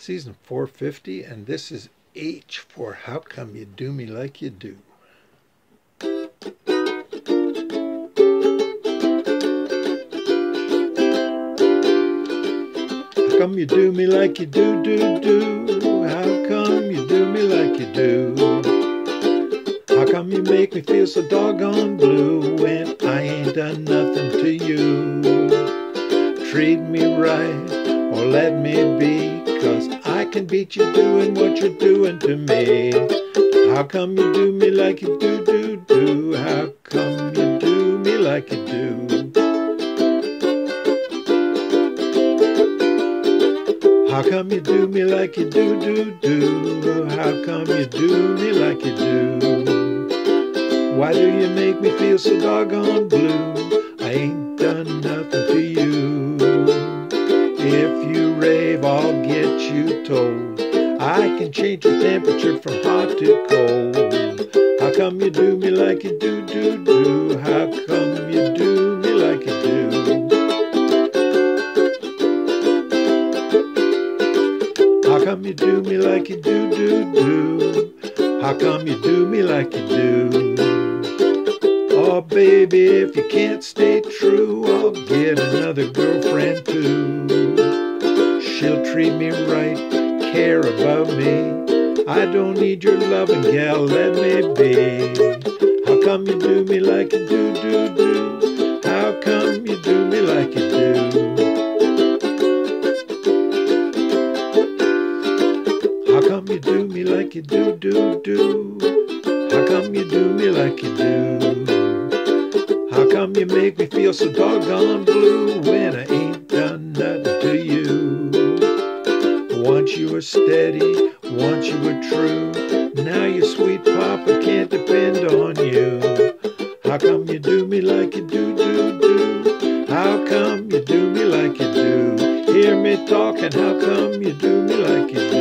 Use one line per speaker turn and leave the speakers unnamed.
season 450, and this is H for How Come You Do Me Like You Do. How come you do me like you do, do, do? How come you do me like you do? How come you make me feel so doggone blue when I ain't done nothing to you? Treat me right or let me be, cause I can beat you doing what you're doing to me. How come you do me like you do, do, do? How come you do me like you do? How come you do me like you do, do, do? How come you do me like you do? Why do you make me feel so doggone blue? I can change your temperature from hot to cold. How come you do me like you do, do, do? How come you do me like you do? How come you do me like you do, do, do? How come you do me like you do? Oh, baby, if you can't stay true, I'll get another girlfriend too. She'll treat me right, care about me. I don't need your loving, gal, let me be. How come you do me like you do, do, do? How come you do me like you do? How come you do me like you do, do, do? How come you do me like you do? How come you make me feel so doggone blue when I ain't you were steady, once you were true. Now your sweet papa can't depend on you. How come you do me like you do, do, do? How come you do me like you do? Hear me talking, how come you do me like you do?